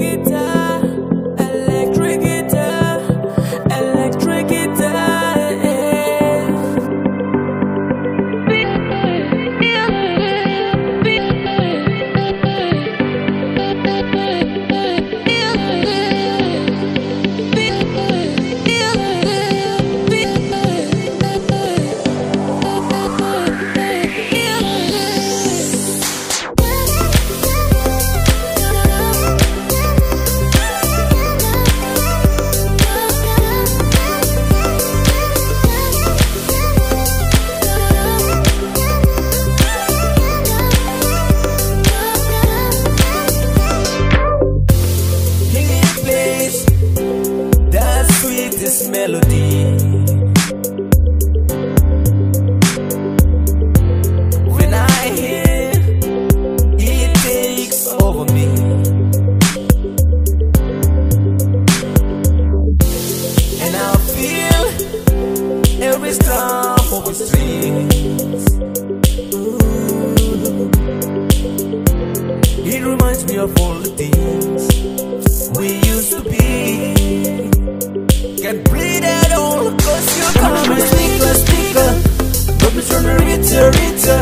It's this melody. When I hear it takes over me. And I feel every star of the streets It reminds me of all the things we used to be can't breathe at all Cause you come and sneaker, sneaker But me turn a rita, ritter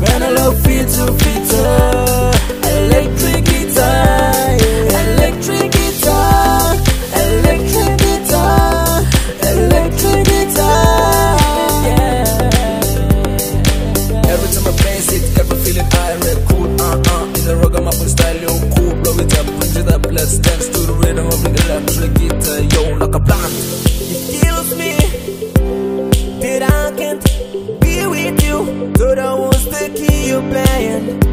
Man, I love fitter, fitter Electric guitar Electric guitar Electric guitar Electric guitar. Yeah Every time I play it, got me feeling high red, cool Uh-uh, in the ragamuffin style, yo Cool, blow it up, bring it up Let's dance to the rhythm of the electric guitar, yo. man.